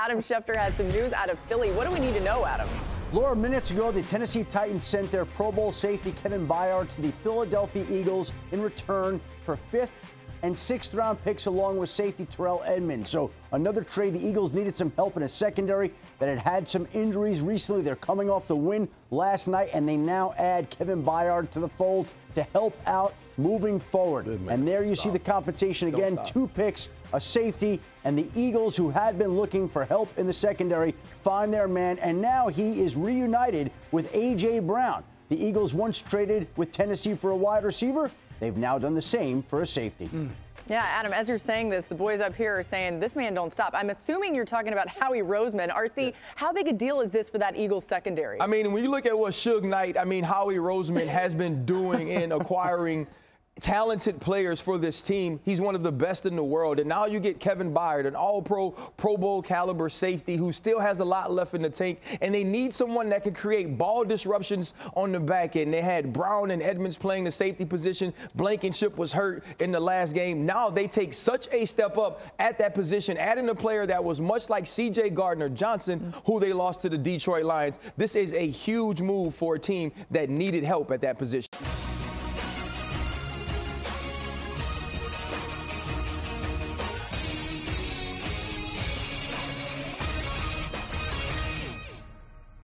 Adam Schefter has some news out of Philly. What do we need to know, Adam? Laura, minutes ago, the Tennessee Titans sent their Pro Bowl safety Kevin Byard to the Philadelphia Eagles in return for fifth and sixth round picks along with safety Terrell Edmunds. So another trade. The Eagles needed some help in a secondary that had had some injuries recently. They're coming off the win last night, and they now add Kevin Byard to the fold to help out moving forward. And there you see the compensation again two picks, a safety, and the Eagles, who had been looking for help in the secondary, find their man. And now he is reunited with A.J. Brown. The Eagles once traded with Tennessee for a wide receiver. They've now done the same for a safety. Mm. Yeah, Adam, as you're saying this, the boys up here are saying, this man don't stop. I'm assuming you're talking about Howie Roseman. RC, yeah. how big a deal is this for that Eagles secondary? I mean, when you look at what Suge Knight, I mean, Howie Roseman has been doing in acquiring – talented players for this team. He's one of the best in the world. And now you get Kevin Byard, an all pro, Pro Bowl caliber safety who still has a lot left in the tank. And they need someone that can create ball disruptions on the back end. They had Brown and Edmunds playing the safety position. Blankenship was hurt in the last game. Now they take such a step up at that position, adding a player that was much like CJ Gardner Johnson, who they lost to the Detroit Lions. This is a huge move for a team that needed help at that position.